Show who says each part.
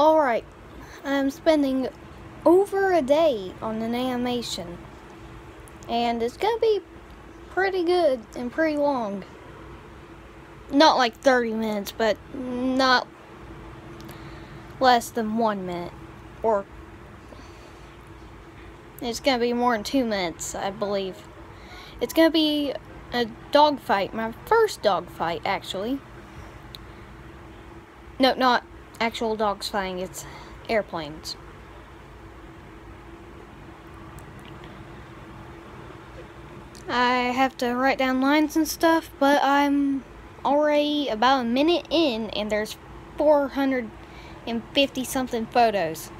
Speaker 1: Alright, I'm spending over a day on an animation. And it's gonna be pretty good and pretty long. Not like 30 minutes, but not less than one minute. Or it's gonna be more than two minutes, I believe. It's gonna be a dogfight, my first dogfight, actually. No, not actual dogs flying, it's airplanes. I have to write down lines and stuff, but I'm already about a minute in and there's 450 something photos.